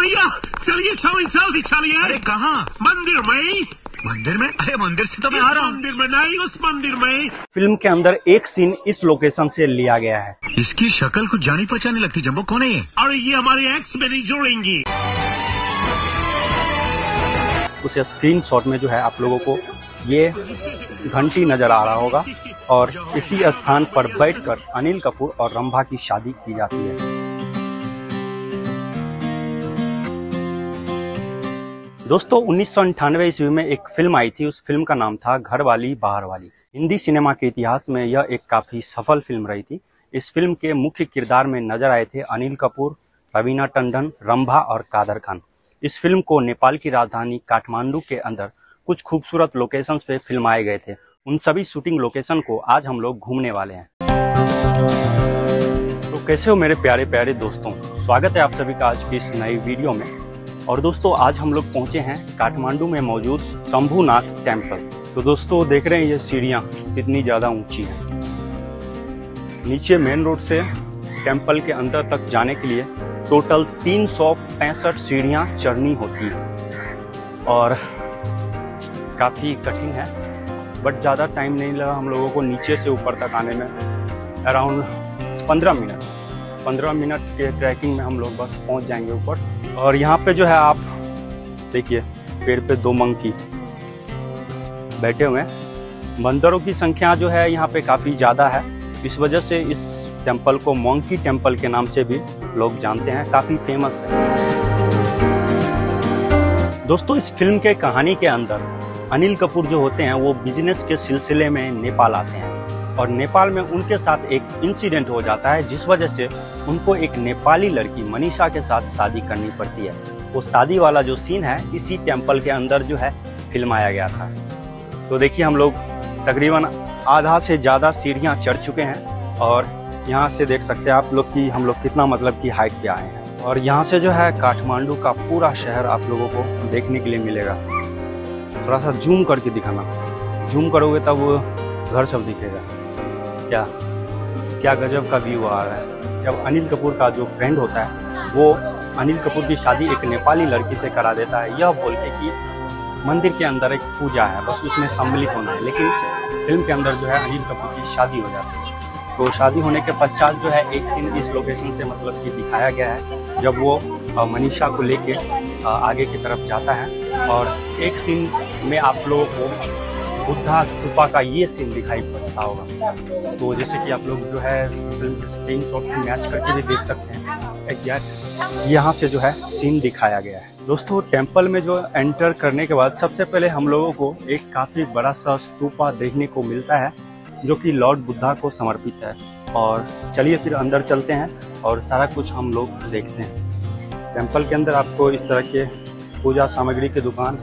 भैया चलिए चलिए जल्दी चलिए। अरे कहाँ? मंदिर में। मंदिर में? अरे मंदिर से तो मैं आ रहा हूँ। मंदिर में नहीं उस मंदिर में। फ़िल्म के अंदर एक सीन इस लोकेशन से लिया गया है। इसकी शक्ल कुछ जानी पहचानी लगती जम्बो कौन है ये? और ये हमारे एक्स में नहीं जुड़ेंगी। उस स्क्रीन शॉट में जो है आप लोगों को ये घंटी नज़र आ रहा होगा और इसी स्थान पर बैठकर अनिल कपूर और रंभा की शादी की जाती है। दोस्तों, उन्नीस सौ अंठानवे ईस्वी में एक फ़िल्म आई थी। उस फ़िल्म का नाम था घर वाली बाहर वाली। हिंदी सिनेमा के इतिहास में यह एक काफ़ी सफल फ़िल्म रही थी। इस फ़िल्म के मुख्य किरदार में नज़र आए थे अनिल कपूर, रवीना टंडन, रंभा और कादर खान। इस फ़िल्म को नेपाल की राजधानी काठमांडू के अंदर कुछ खूबसूरत लोकेशन पे फिल्माए गए थे। उन सभी शूटिंग लोकेशन को आज हम लोग घूमने वाले हैं। तो कैसे हो मेरे प्यारे प्यारे दोस्तों? स्वागत है आप सभी का आज की इस नई वीडियो में। और दोस्तों, आज हम लोग पहुँचे हैं काठमांडू में मौजूद शंभुनाथ टेंपल तो दोस्तों, देख रहे हैं ये सीढ़ियाँ कितनी ज़्यादा ऊँची हैं। नीचे मेन रोड से टेंपल के अंदर तक जाने के लिए टोटल तीन सौ पैंसठ सीढ़ियाँ चढ़नी होती हैं। और काफ़ी कठिन है, बट ज़्यादा टाइम नहीं लगा हम लोगों को नीचे से ऊपर तक आने में। अराउंड पंद्रह मिनट पंद्रह मिनट के ट्रैकिंग में हम लोग बस पहुँच जाएँगे ऊपर। और यहाँ पे जो है आप, देखिए, पेड़ पे दो मंकी बैठे हुए हैं। बंदरों की संख्या जो है यहाँ पे काफ़ी ज़्यादा है। इस वजह से इस टेंपल को मोंकी टेंपल के नाम से भी लोग जानते हैं। काफ़ी फ़ेमस है। दोस्तों, इस फ़िल्म के कहानी के अंदर अनिल कपूर जो होते हैं, वो बिज़नेस के सिलसिले में नेपाल आते हैं। और नेपाल में उनके साथ एक इंसिडेंट हो जाता है, जिस वजह से उनको एक नेपाली लड़की मनीषा के साथ शादी करनी पड़ती है। वो शादी वाला जो सीन है, इसी टेंपल के अंदर जो है, फिल्माया गया था। तो देखिए हम लोग तकरीबन आधा से ज़्यादा सीढ़ियाँ चढ़ चुके हैं और यहाँ से देख सकते हैं आप लोग कि हम लोग कितना मतलब कि हाइट पे आए हैं। और यहाँ से जो है, काठमांडू का पूरा शहर आप लोगों को देखने के लिए मिलेगा। थोड़ा सा जूम करके दिखाना। जूम करोगे तब घर सब दिखेगा। क्या? क्या गजब का व्यू आ रहा है। जब अनिल कपूर का जो फ्रेंड होता है, वो अनिल कपूर की शादी एक नेपाली लड़की से करा देता है। यह बोल के कि मंदिर के अंदर एक पूजा है, बस उसमें सम्मिलित होना है। लेकिन फ़िल्म के अंदर जो है अनिल कपूर की शादी हो जाती है। तो शादी होने के पश्चात जो है एक सीन इस लोकेशन से मतलब कि दिखाया गया है, जब वो मनीषा को लेके आगे की तरफ़ जाता है। और एक सीन में आप लोगों को बुद्धा स्तूपा का ये सीन दिखाई पड़ता होगा। तो जैसे कि आप लोग जो है स्क्रीन शॉट से मैच करके भी देख सकते हैं। यहाँ से जो है सीन दिखाया गया है। दोस्तों टेंपल में जो एंटर करने के बाद सबसे पहले हम लोगों को एक काफ़ी बड़ा सा स्तूपा देखने को मिलता है, जो कि लॉर्ड बुद्धा को समर्पित है। और चलिए फिर अंदर चलते हैं और सारा कुछ हम लोग देखते हैं। टेंपल के अंदर आपको इस तरह के पूजा सामग्री के दुकान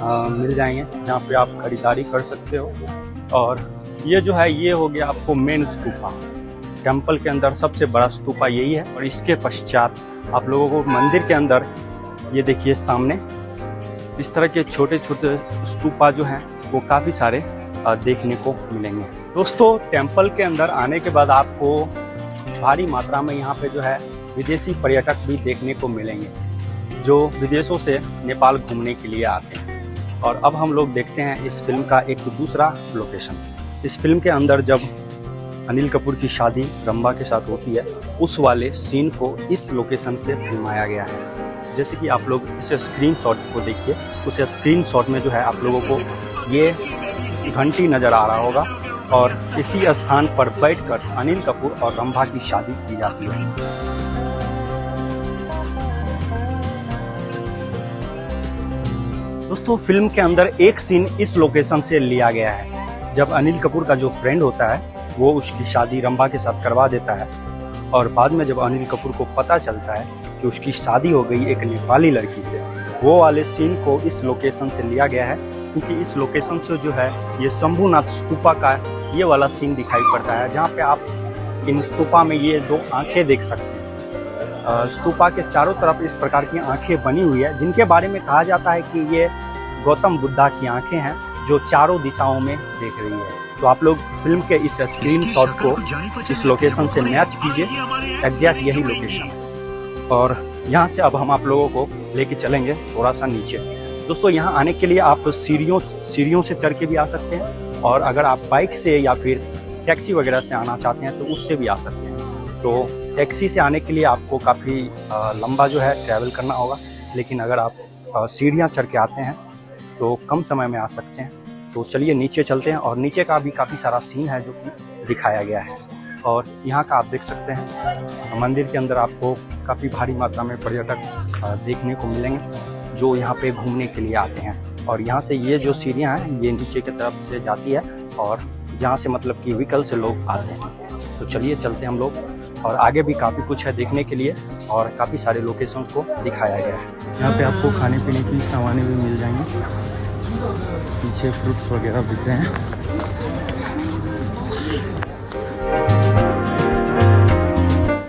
मिल जाएँगे, जहाँ पे आप खरीदारी कर सकते हो। और ये जो है, ये हो गया आपको मेन स्तूफा टेंपल के अंदर सबसे बड़ा स्तूपा यही है, और इसके पश्चात आप लोगों को मंदिर के अंदर, ये देखिए सामने, इस तरह के छोटे छोटे स्तूपा जो हैं, वो काफ़ी सारे देखने को मिलेंगे। दोस्तों टेंपल के अंदर आने के बाद आपको भारी मात्रा में यहाँ पे जो है, विदेशी पर्यटक भी देखने को मिलेंगे, जो विदेशों से नेपाल घूमने के लिए आते हैं। और अब हम लोग देखते हैं इस फ़िल्म का एक दूसरा लोकेशन इस फ़िल्म के अंदर जब अनिल कपूर की शादी रंबा के साथ होती है, उस वाले सीन को इस लोकेशन पे फिल्माया गया है। जैसे कि आप लोग इस स्क्रीन को देखिए, उस स्क्रीन में जो है आप लोगों को ये घंटी नज़र आ रहा होगा और इसी स्थान पर बैठकर अनिल कपूर और रंभा की शादी की जाती है। दोस्तों, फ़िल्म के अंदर एक सीन इस लोकेशन से लिया गया है। जब अनिल कपूर का जो फ्रेंड होता है, वो उसकी शादी रंबा के साथ करवा देता है और बाद में जब अनिल कपूर को पता चलता है कि उसकी शादी हो गई एक नेपाली लड़की से, वो वाले सीन को इस लोकेशन से लिया गया है क्योंकि इस लोकेशन से जो है, ये शंभुनाथ स्तूपा का ये वाला सीन दिखाई पड़ता है, जहाँ पे आप इन स्तूपा में ये दो आँखें देख सकते हैं। स्तूपा के चारों तरफ़ इस प्रकार की आँखें बनी हुई है जिनके बारे में कहा जाता है कि ये गौतम बुद्धा की आँखें हैं जो चारों दिशाओं में देख रही है। तो आप लोग फ़िल्म के इस स्क्रीन शॉट को इस लोकेशन से मैच कीजिए। एग्जैक्ट यही लोकेशन। और यहाँ से अब हम आप लोगों को लेके चलेंगे थोड़ा सा नीचे। दोस्तों यहाँ आने के लिए आप सीढ़ियों सीढ़ियों से चढ़ के भी आ सकते हैं और अगर आप बाइक से या फिर टैक्सी वगैरह से आना चाहते हैं तो उससे भी आ सकते हैं। तो टैक्सी से आने के लिए आपको काफ़ी लंबा जो है ट्रैवल करना होगा। लेकिन अगर आप सीढ़ियाँ चढ़ के आते हैं तो कम समय में आ सकते हैं। तो चलिए नीचे चलते हैं और नीचे का भी काफ़ी सारा सीन है जो कि दिखाया गया है। और यहाँ का आप देख सकते हैं, मंदिर के अंदर आपको काफ़ी भारी मात्रा में पर्यटक देखने को मिलेंगे, जो यहाँ पे घूमने के लिए आते हैं। और यहाँ से ये जो सीढ़ियाँ हैं, ये नीचे की तरफ़ से जाती है और यहाँ से मतलब कि व्हीकल से लोग आते हैं। तो चलिए चलते हैं हम लोग। और आगे भी काफ़ी कुछ है देखने के लिए और काफ़ी सारे लोकेशंस को दिखाया गया है। यहाँ पे आपको खाने पीने की सामानें भी मिल जाएँगी। पीछे फ्रूट्स वगैरह बिक रहे हैं।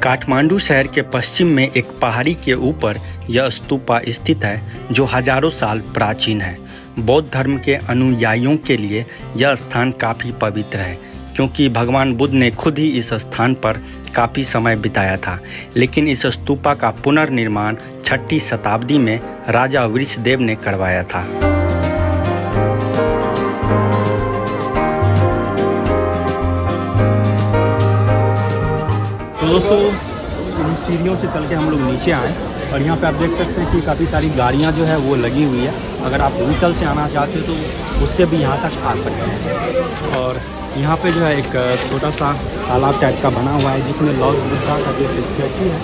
काठमांडू शहर के पश्चिम में एक पहाड़ी के ऊपर यह स्तूपा स्थित है जो हज़ारों साल प्राचीन है। बौद्ध धर्म के अनुयायियों के लिए यह स्थान काफ़ी पवित्र है। क्योंकि भगवान बुद्ध ने खुद ही इस स्थान पर काफ़ी समय बिताया था। लेकिन इस स्तूपा का पुनर्निर्माण छठी शताब्दी में राजा वृषदेव ने करवाया था। तो दोस्तों सीढ़ियों से चल के हम लोग नीचे आए और यहाँ पे आप देख सकते हैं कि काफ़ी सारी गाड़ियाँ जो है वो लगी हुई है। अगर आप व्हीकल से आना चाहते हो तो उससे भी यहाँ तक आ सकते हैं। और यहाँ पे जो है एक छोटा सा तालाब टाइप का बना हुआ है, जिसमें लॉस बुद्धा का जो स्टैचू है,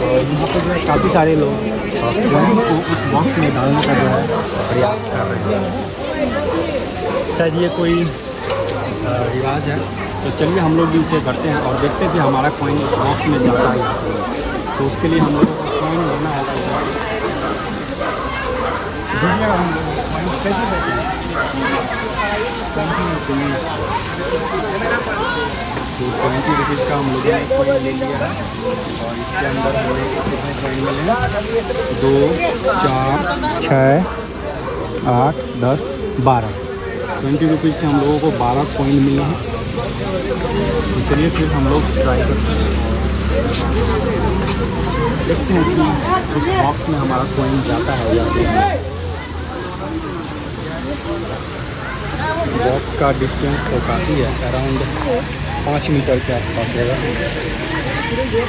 और यहाँ पे जो है काफ़ी सारे लोग ड्राइंग को उस बॉक्स में डालने का जो है प्रयास कर रहे हैं। शायद ये कोई रिवाज है। तो चलिए हम लोग भी उसे करते हैं और देखते हैं कि हमारा कॉइन बॉक्स में जाता है तो उसके लिए हम लोगों को कॉइन लेना है। ट्वेंटी रुपीज़ का हम लोगों ने कॉइन ले लिया है और इसके अंदर हमें कितने कॉइन मिले हैं दो चार छः आठ दस बारह ट्वेंटी रुपीज़ के हम लोगों को बारह कॉइन मिले हैं। तो चलिए फिर हम लोग ट्राई करते हैं। देखते हैं कि उस बॉक्स में हमारा कोइन जाता है या नहीं। बॉक्स का डिस्टेंस तो काफ़ी है अराउंड पाँच मीटर के आसपास होगा।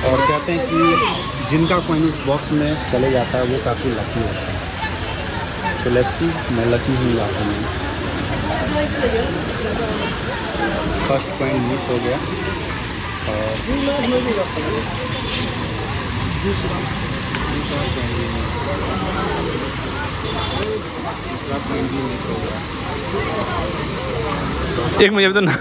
और कहते हैं कि जिनका कोइन उस बॉक्स में चले जाता है, वो काफ़ी लकी होता है। तो लस्सी मैं लकी ही लाता हूँ फ़र्स्ट पॉइंट मिस हो गया। और एक मुझे तो ना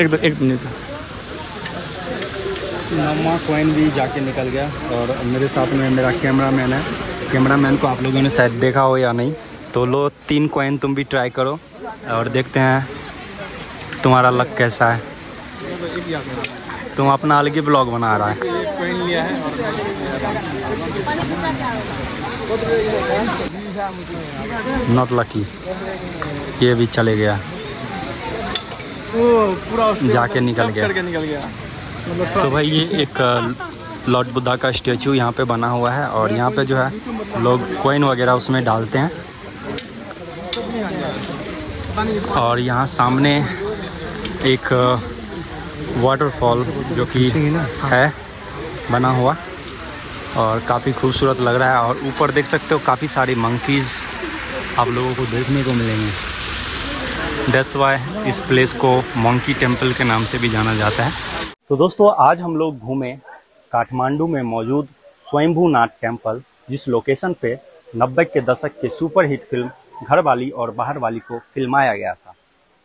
एक एक मिनट नवा कॉइन भी जाके निकल गया और मेरे साथ में मेरा कैमरा मैन है। कैमरा मैन को आप लोगों ने शायद देखा हो या नहीं। तो लो तीन कॉइन तुम भी ट्राई करो और देखते हैं तुम्हारा लक कैसा है। तुम अपना अलग ही ब्लॉग बना रहा है। नॉट लकी ये भी चले गया। पूरा जाके निकल गया। निकल गया। तो भाई ये एक लॉर्ड बुद्धा का स्टेचू यहाँ पे बना हुआ है और यहाँ पे जो है लोग कोइन वगैरह उसमें डालते हैं। और यहाँ सामने एक वाटरफॉल जो कि है बना हुआ और काफ़ी खूबसूरत लग रहा है और ऊपर देख सकते हो काफ़ी सारी मंकीज़ आप लोगों को देखने को मिलेंगे। दैट्स वाई इस प्लेस को मंकी टेंपल के नाम से भी जाना जाता है। तो दोस्तों, आज हम लोग घूमे काठमांडू में मौजूद स्वयंभू नाथ टेंपल जिस लोकेशन पे नब्बे के दशक के सुपरहिट फ़िल्म घर वाली और बाहर वाली को फिल्माया गया था।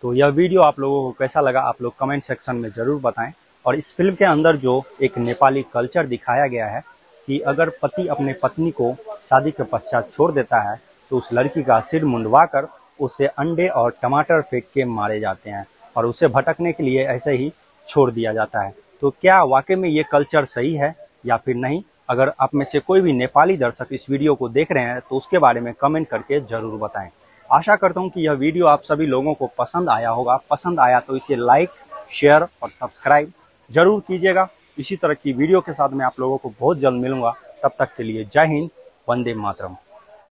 तो यह वीडियो आप लोगों को कैसा लगा, आप लोग कमेंट सेक्शन में ज़रूर बताएँ। और इस फ़िल्म के अंदर जो एक नेपाली कल्चर दिखाया गया है कि अगर पति अपने पत्नी को शादी के पश्चात छोड़ देता है तो उस लड़की का सिर मुंडवा कर उसे अंडे और टमाटर फेंक के मारे जाते हैं और उसे भटकने के लिए ऐसे ही छोड़ दिया जाता है। तो क्या वाकई में ये कल्चर सही है या फिर नहीं? अगर आप में से कोई भी नेपाली दर्शक इस वीडियो को देख रहे हैं तो उसके बारे में कमेंट करके ज़रूर बताएँ। आशा करता हूँ कि यह वीडियो आप सभी लोगों को पसंद आया होगा। पसंद आया तो इसे लाइक, शेयर और सब्सक्राइब ज़रूर कीजिएगा। इसी तरह की वीडियो के साथ मैं आप लोगों को बहुत जल्द मिलूँगा। तब तक के लिए जय हिंद, वंदे मातरम।